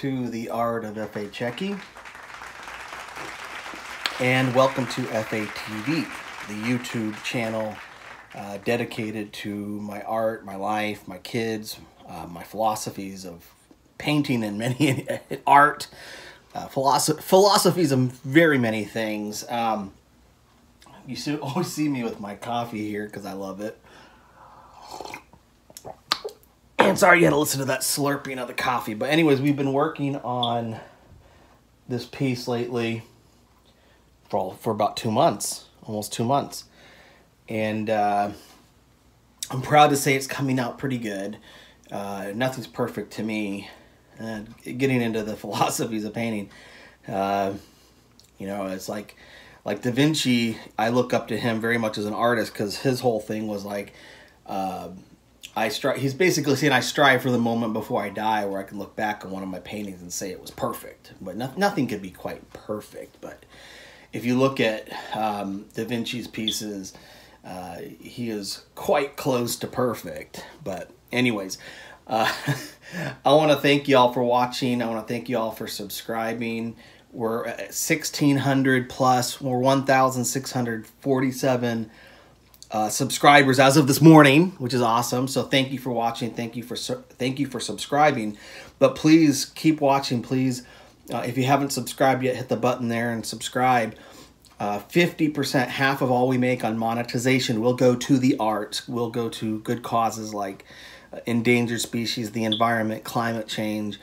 to the Art of F.A. Chekki. And welcome to FATV, the YouTube channel uh, dedicated to my art, my life, my kids, uh, my philosophies of painting and many art, uh, philosoph- philosophies of very many things. Um, you see, always see me with my coffee here because I love it. And sorry you had to listen to that slurping of the coffee. But anyways, we've been working on this piece lately for, for about two months, almost two months. And uh, I'm proud to say it's coming out pretty good. Uh, nothing's perfect to me. Uh, getting into the philosophies of painting, uh, you know, it's like like Da Vinci. I look up to him very much as an artist because his whole thing was like, uh, I strive. He's basically saying I strive for the moment before I die, where I can look back on one of my paintings and say it was perfect. But no, nothing could be quite perfect. But if you look at um, Da Vinci's pieces, uh, he is quite close to perfect. But anyways, uh, I want to thank y'all for watching. I want to thank y'all for subscribing. We're at 1,600 plus. We're 1,647 uh, subscribers as of this morning, which is awesome. So thank you for watching. Thank you for thank you for subscribing. But please keep watching. Please, uh, if you haven't subscribed yet, hit the button there and subscribe. Uh, fifty percent, half of all we make on monetization will go to the art. Will go to good causes like uh, endangered species, the environment, climate change.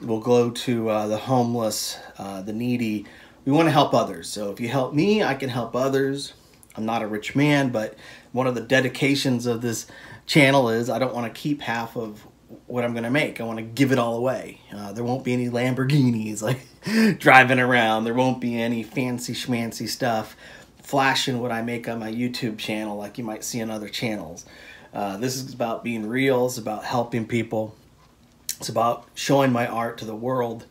Will go to uh, the homeless, uh, the needy. We want to help others. So if you help me, I can help others I'm not a rich man, but one of the dedications of this channel is I don't want to keep half of what I'm going to make. I want to give it all away. Uh, there won't be any Lamborghinis like driving around. There won't be any fancy schmancy stuff flashing what I make on my YouTube channel like you might see on other channels. Uh, this is about being real. It's about helping people. It's about showing my art to the world.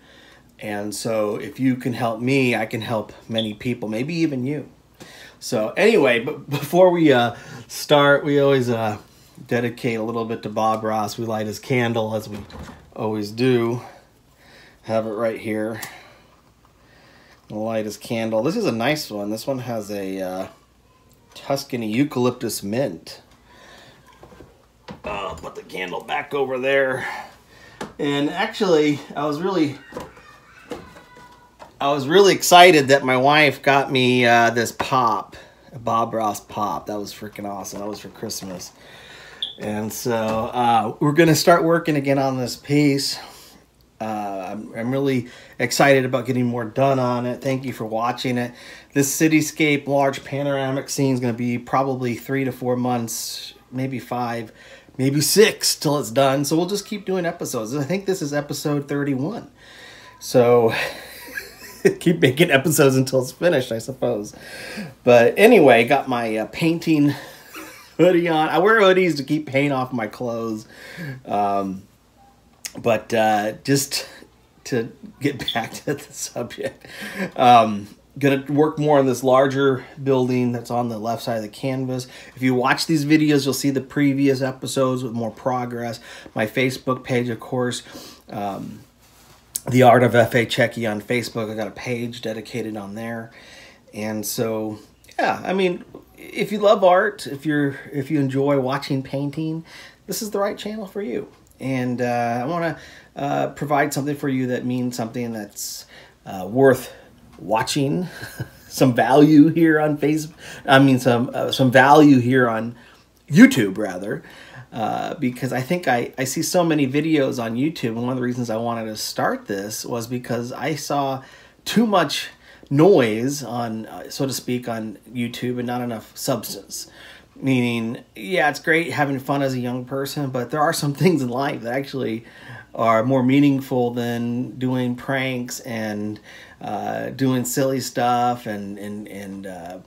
And so if you can help me, I can help many people, maybe even you. So anyway, but before we uh, start, we always uh, dedicate a little bit to Bob Ross. We light his candle as we always do. Have it right here. Light his candle. This is a nice one. This one has a uh, Tuscany eucalyptus mint. I'll put the candle back over there. And actually, I was really I was really excited that my wife got me uh, this pop, Bob Ross pop. That was freaking awesome. That was for Christmas. And so uh, we're going to start working again on this piece. Uh, I'm, I'm really excited about getting more done on it. Thank you for watching it. This cityscape large panoramic scene is going to be probably three to four months, maybe five, maybe six till it's done. So we'll just keep doing episodes. I think this is episode 31. So keep making episodes until it's finished, I suppose. But anyway, got my uh, painting hoodie on. I wear hoodies to keep paint off my clothes. Um, but uh, just to get back to the subject, um, gonna work more on this larger building that's on the left side of the canvas. If you watch these videos, you'll see the previous episodes with more progress. My Facebook page, of course. Um, the Art of F.A. Chekki on Facebook. I got a page dedicated on there. And so, yeah, I mean, if you love art, if you're if you enjoy watching painting, this is the right channel for you. And uh, I want to uh, provide something for you that means something that's uh, worth watching, some value here on Facebook. I mean, some uh, some value here on YouTube rather. Uh, because I think I, I see so many videos on YouTube, and one of the reasons I wanted to start this was because I saw too much noise on, uh, so to speak, on YouTube and not enough substance. Meaning, yeah, it's great having fun as a young person, but there are some things in life that actually are more meaningful than doing pranks and uh, doing silly stuff and and and uh,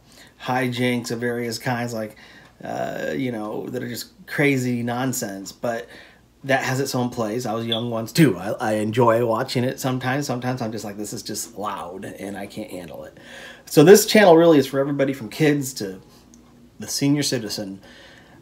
hijinks of various kinds. Like uh, you know, that are just crazy nonsense. But that has its own place. I was young once too. I, I enjoy watching it sometimes. Sometimes I'm just like, this is just loud and I can't handle it. So this channel really is for everybody from kids to the senior citizen.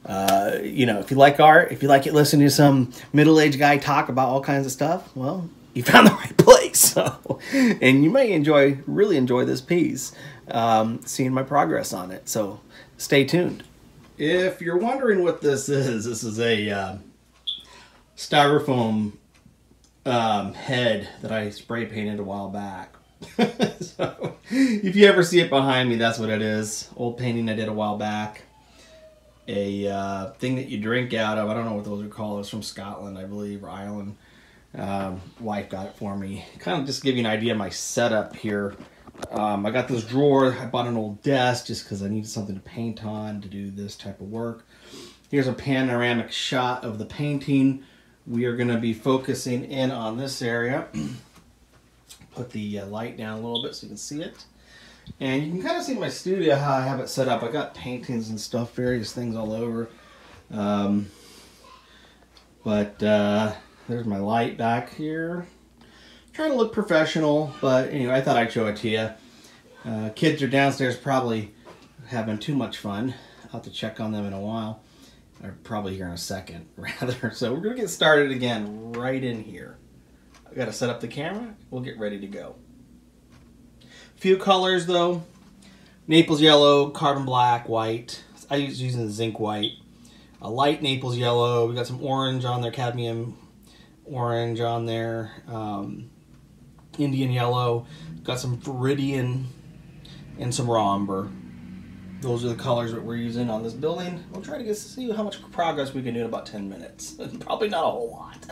uh, you know, if you like art, if you like it, listening to some middle-aged guy talk about all kinds of stuff, well, you found the right place. So, and you may enjoy, really enjoy this piece, um, seeing my progress on it. So, stay tuned. If you're wondering what this is, this is a uh, styrofoam um, head that I spray painted a while back. so, if you ever see it behind me, that's what it is. Old painting I did a while back a uh, thing that you drink out of. I don't know what those are called. It's from Scotland, I believe, or Ireland. Um, wife got it for me. Kind of just give you an idea of my setup here. Um, I got this drawer. I bought an old desk just because I needed something to paint on to do this type of work. Here's a panoramic shot of the painting. We are going to be focusing in on this area. Put the uh, light down a little bit so you can see it. And you can kind of see my studio how I have it set up. I got paintings and stuff, various things all over. Um, but uh, there's my light back here. Trying to look professional, but anyway, I thought I'd show it to you. Uh, kids are downstairs probably having too much fun. I'll have to check on them in a while. Or probably here in a second, rather. So we're going to get started again right in here. I've got to set up the camera. We'll get ready to go. Few colors though. Naples yellow, carbon black, white. I was using zinc white. A light Naples yellow. We got some orange on there, cadmium orange on there. Um, Indian yellow. Got some viridian and some raw umber. Those are the colors that we're using on this building. We'll try to get see how much progress we can do in about 10 minutes. Probably not a whole lot,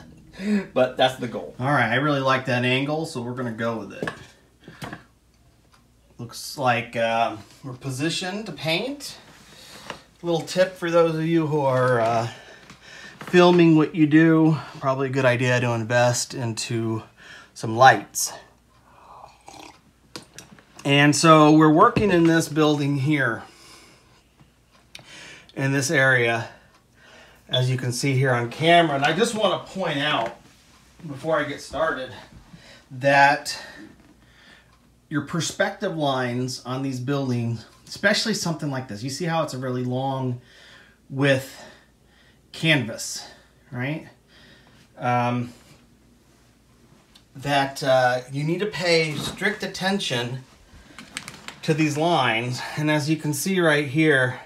but that's the goal. All right, I really like that angle, so we're gonna go with it. Looks like uh, we're positioned to paint. Little tip for those of you who are uh, filming what you do, probably a good idea to invest into some lights. And so we're working in this building here, in this area, as you can see here on camera. And I just want to point out, before I get started, that your perspective lines on these buildings, especially something like this, you see how it's a really long width canvas, right? Um, that uh, you need to pay strict attention to these lines. And as you can see right here,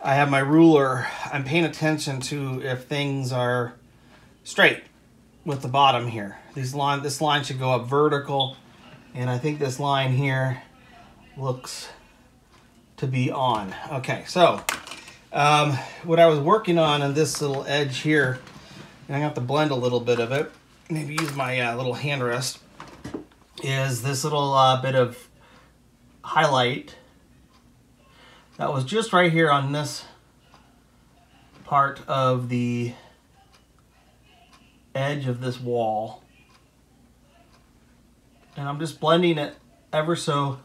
I have my ruler. I'm paying attention to if things are straight with the bottom here. These line, this line should go up vertical and I think this line here looks to be on. Okay, so um, what I was working on in this little edge here, and I have to blend a little bit of it, maybe use my uh, little hand rest, is this little uh, bit of highlight that was just right here on this part of the edge of this wall and I'm just blending it ever so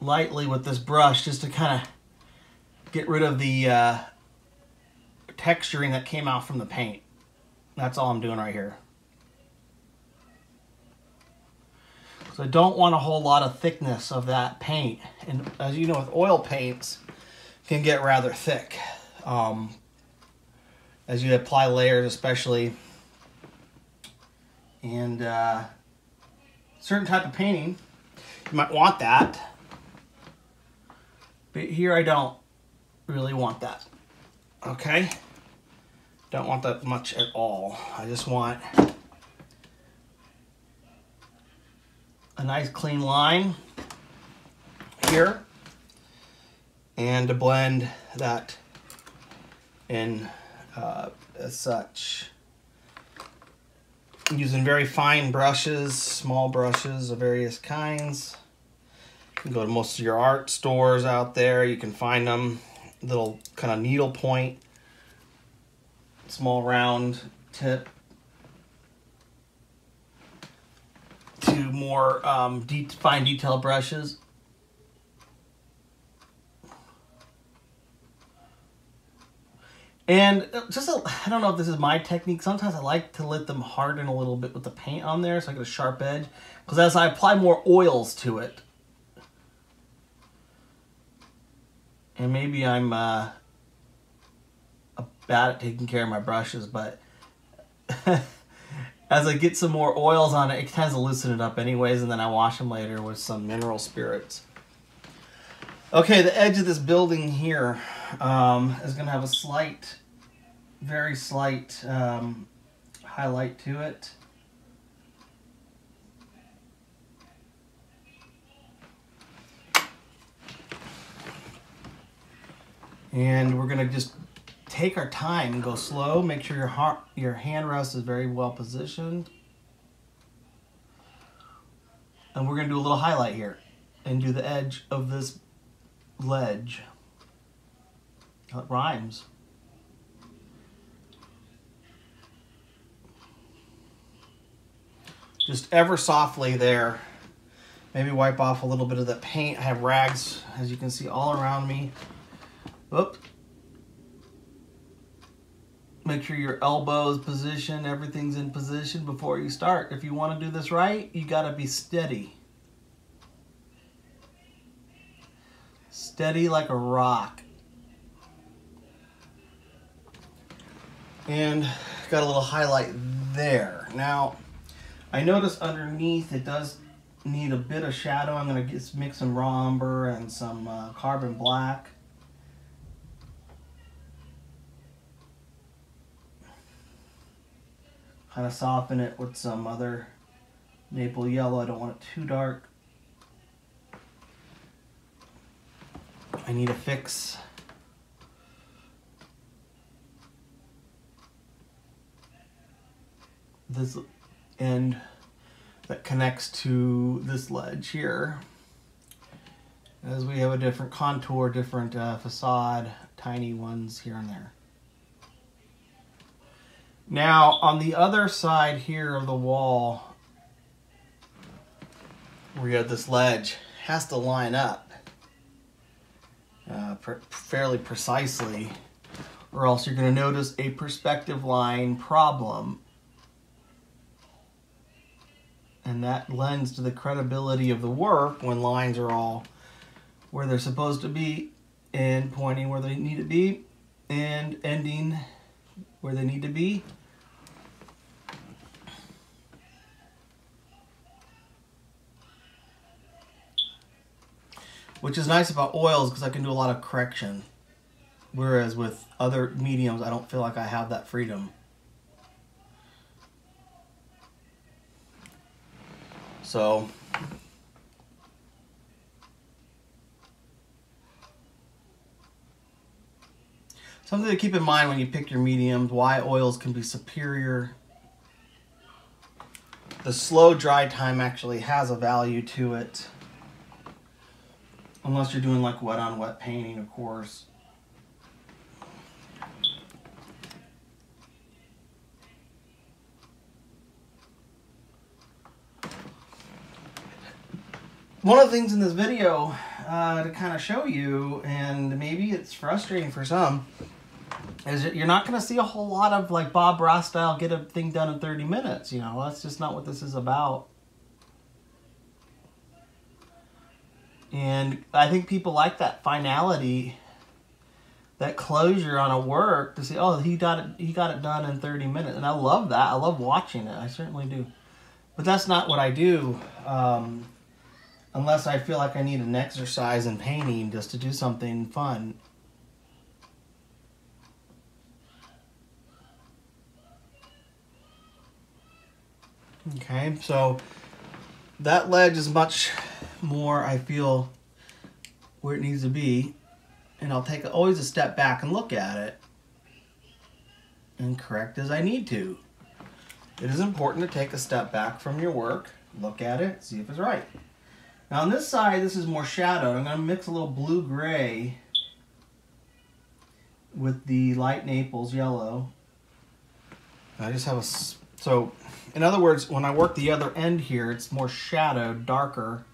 lightly with this brush just to kind of get rid of the uh, texturing that came out from the paint. That's all I'm doing right here. So I don't want a whole lot of thickness of that paint. And as you know with oil paints, can get rather thick. Um, as you apply layers especially and uh, certain type of painting, you might want that. But here I don't really want that. Okay? Don't want that much at all. I just want a nice clean line here and to blend that in uh, as such using very fine brushes, small brushes of various kinds. You can go to most of your art stores out there. You can find them, little kind of needle point, small round tip to more um, de fine detail brushes. And uh, just, I don't know if this is my technique. Sometimes I like to let them harden a little bit with the paint on there so I get a sharp edge. Because as I apply more oils to it, And maybe I'm uh, bad at taking care of my brushes, but as I get some more oils on it, it tends to loosen it up anyways, and then I wash them later with some mineral spirits. Okay, the edge of this building here um, is going to have a slight, very slight um, highlight to it. And we're going to just take our time and go slow. Make sure your, heart, your hand rest is very well positioned. And we're going to do a little highlight here and do the edge of this ledge. It rhymes. Just ever softly there. Maybe wipe off a little bit of the paint. I have rags, as you can see, all around me. Oop. Make sure your elbow is positioned, everything's in position before you start. If you want to do this right, you got to be steady. Steady like a rock. And got a little highlight there. Now, I notice underneath it does need a bit of shadow. I'm going to mix some raw umber and some uh, carbon black. Kind of soften it with some other Naples yellow. I don't want it too dark. I need to fix this end that connects to this ledge here as we have a different contour, different uh, facade, tiny ones here and there. Now, on the other side here of the wall, where you have this ledge, has to line up uh, fairly precisely, or else you're going to notice a perspective line problem. And that lends to the credibility of the work when lines are all where they're supposed to be and pointing where they need to be and ending where they need to be. Which is nice about oils because I can do a lot of correction. Whereas with other mediums, I don't feel like I have that freedom. So, something to keep in mind when you pick your mediums, why oils can be superior. The slow dry time actually has a value to it. Unless you're doing like wet on wet painting, of course. One of the things in this video uh, to kind of show you, and maybe it's frustrating for some, is you're not going to see a whole lot of like Bob Ross style get a thing done in 30 minutes. You know, that's just not what this is about. And I think people like that finality, that closure on a work to say, oh, he got it, he got it done in 30 minutes. And I love that. I love watching it. I certainly do. But that's not what I do. Um, unless I feel like I need an exercise in painting just to do something fun. Okay, so that ledge is much more I feel where it needs to be and I'll take always a step back and look at it and correct as I need to. It is important to take a step back from your work, look at it, see if it's right. Now on this side, this is more shadowed. I'm going to mix a little blue-gray with the light Naples yellow. I just have a, so in other words, when I work the other end here, it's more shadowed, darker,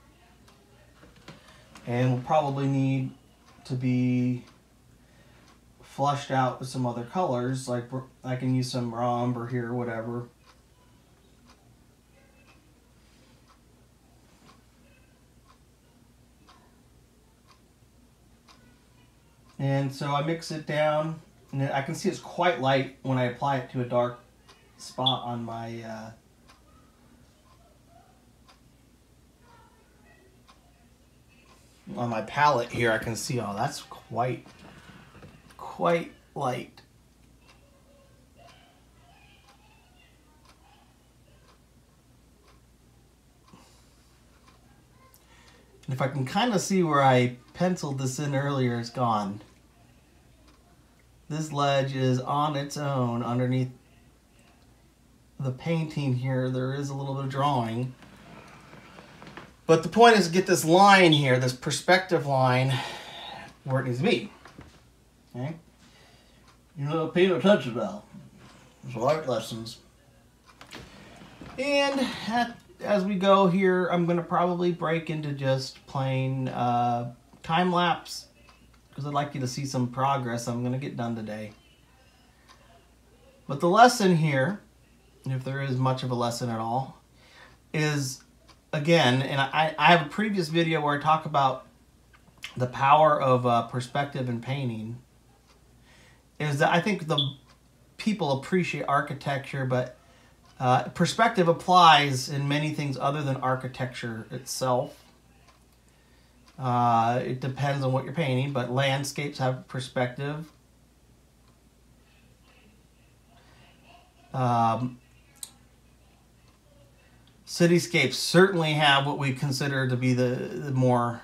and will probably need to be flushed out with some other colors like I can use some raw umber here or whatever. And so I mix it down, and I can see it's quite light when I apply it to a dark spot on my uh, on my palette here. I can see, oh, that's quite quite light. And if I can kind of see where I penciled this in earlier, it's gone. This ledge is on its own underneath the painting here. There is a little bit of drawing. But the point is get this line here, this perspective line, where it needs to be. Okay? You know, pay attention now. It's art lessons. And at as we go here, I'm going to probably break into just plain uh, time lapse because I'd like you to see some progress I'm going to get done today. But the lesson here, if there is much of a lesson at all, is again, and I, I have a previous video where I talk about the power of uh, perspective in painting, is that I think the people appreciate architecture, but uh, perspective applies in many things other than architecture itself. Uh, it depends on what you're painting, but landscapes have perspective. Um, cityscapes certainly have what we consider to be the, the more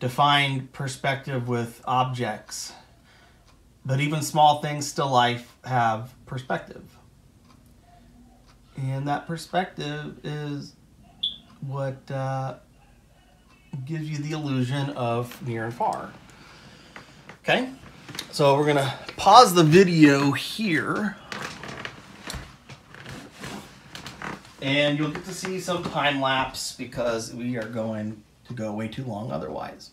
defined perspective with objects. But even small things, still life, have perspective. And that perspective is what uh, gives you the illusion of near and far. Okay, so we're gonna pause the video here. And you'll get to see some time lapse because we are going to go way too long otherwise.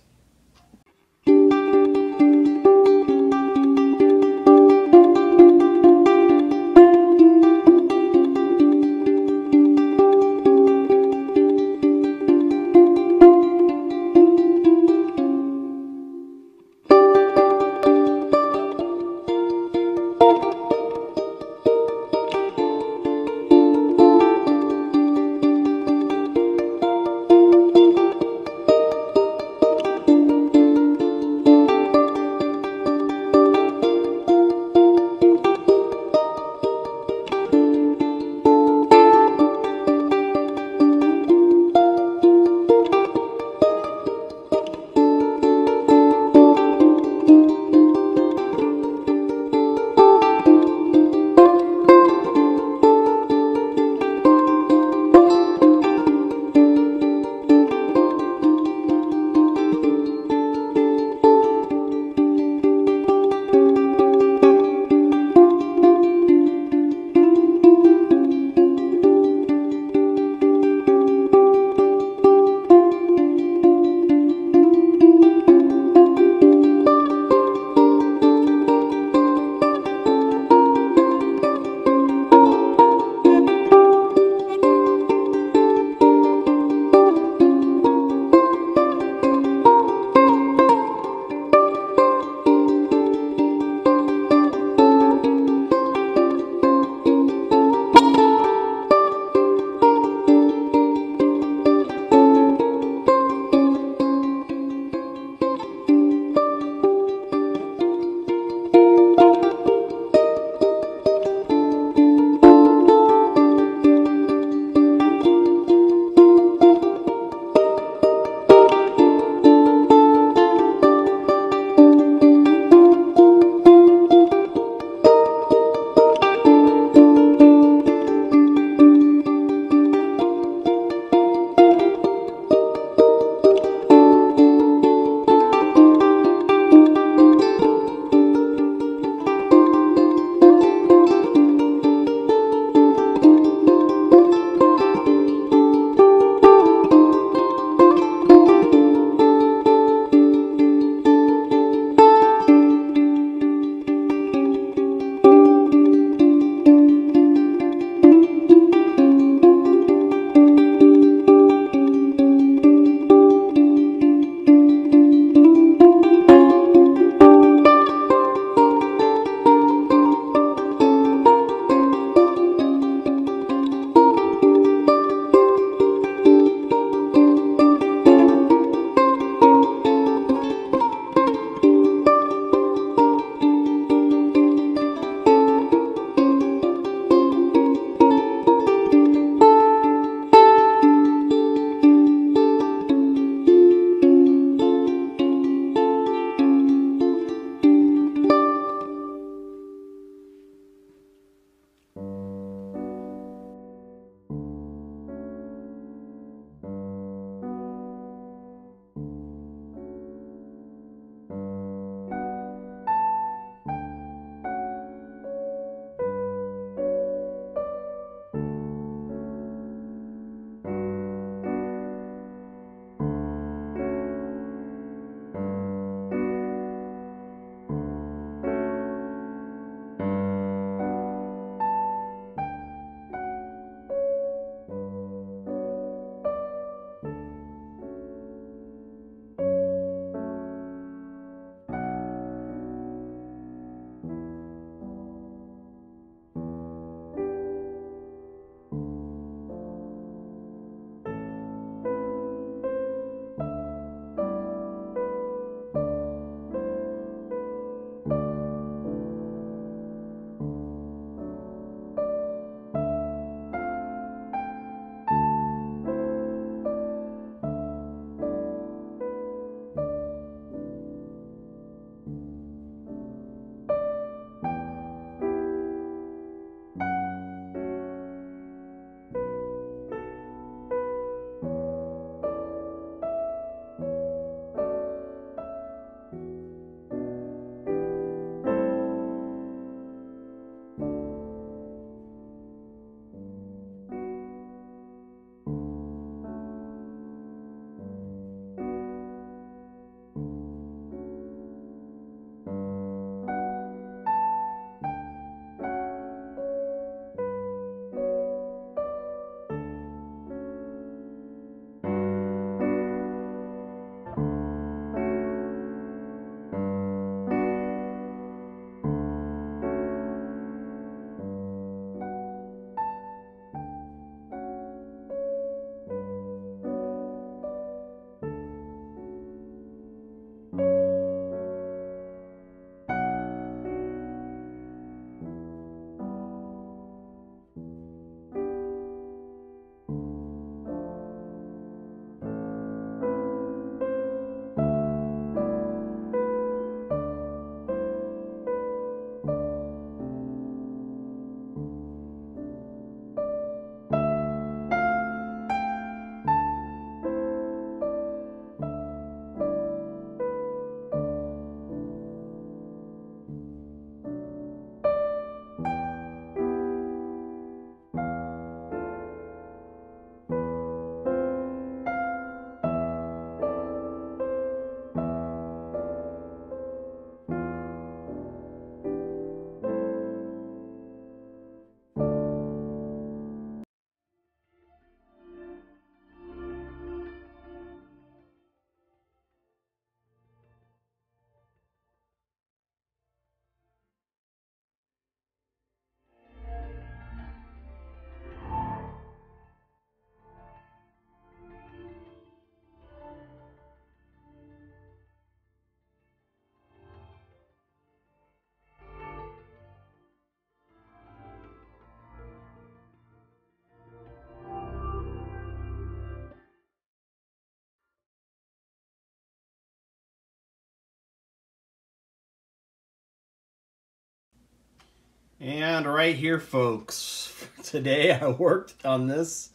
And right here, folks, today I worked on this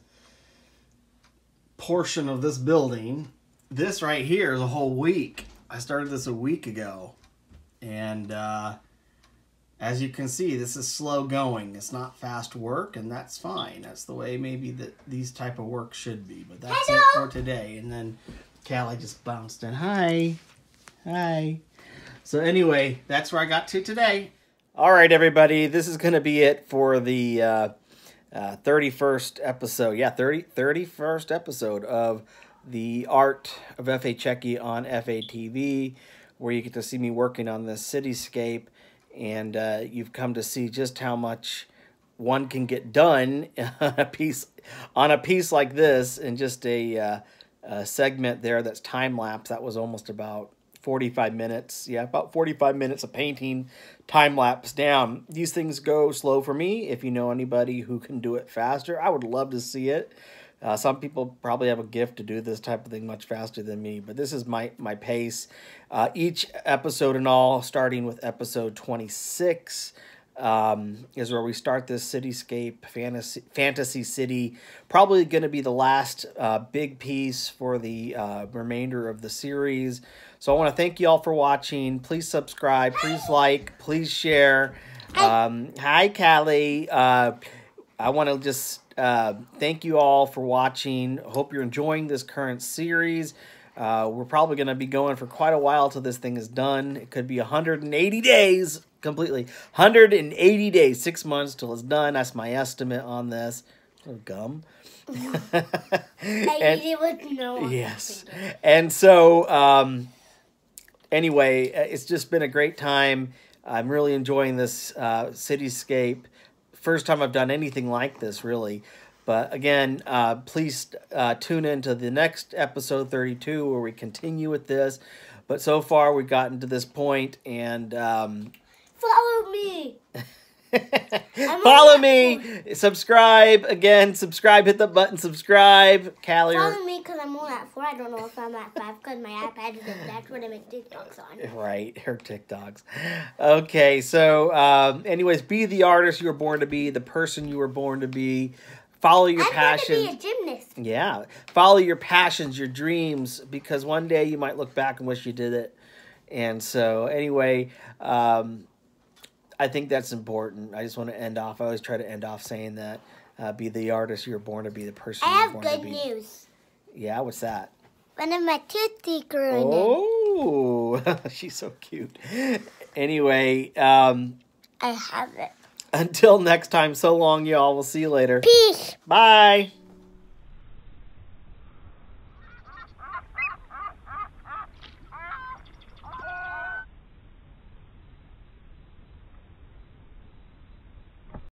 portion of this building. This right here is a whole week. I started this a week ago. And uh, as you can see, this is slow going. It's not fast work, and that's fine. That's the way maybe that these type of work should be. But that's Hello. it for today. And then Callie just bounced in. Hi. Hi. So anyway, that's where I got to today. All right, everybody. This is going to be it for the uh, uh, 31st episode. Yeah, 30, 31st episode of the Art of F.A. Chekki on FATV, where you get to see me working on this cityscape. And uh, you've come to see just how much one can get done on a piece on a piece like this in just a, uh, a segment there that's time lapse. That was almost about 45 minutes. Yeah, about 45 minutes of painting time lapse down. These things go slow for me. If you know anybody who can do it faster, I would love to see it. Uh, some people probably have a gift to do this type of thing much faster than me, but this is my my pace. Uh, each episode and all, starting with episode 26, um, is where we start this cityscape fantasy fantasy city. Probably going to be the last uh, big piece for the uh, remainder of the series. So I want to thank you all for watching. Please subscribe. Please like. Please share. Um, hi, Callie. Uh, I want to just uh, thank you all for watching. Hope you're enjoying this current series. Uh, we're probably going to be going for quite a while till this thing is done. It could be 180 days completely. 180 days, six months till it's done. That's my estimate on this. Oh, gum. I And- eat it with no. Yes. And so, um, anyway, uh, it's just been a great time. I'm really enjoying this uh, cityscape. First time I've done anything like this, really. But again, uh, please uh, tune in to the next episode 32 where we continue with this. But so far, we've gotten to this point, and um, Follow me. follow me, subscribe again, subscribe, hit the button, subscribe. Callie, Follow me because I'm on at four. I don't know if I'm at five because my iPad is that's what I make TikToks on. Right, her TikToks. Okay, so um, anyways, be the artist you were born to be, the person you were born to be. Follow your I'm passions. be a gymnast. Yeah, follow your passions, your dreams, because one day you might look back and wish you did it. And so, anyway, um, I think that's important. I just want to end off. I always try to end off saying that. Uh, be the artist you're born to be, the person I you were have born good to be. news. Yeah, what's that? One of my tooth grew. Oh, she's so cute. Anyway, um, I have it. until next time, so long, y'all. We'll see you later. Peace. Bye.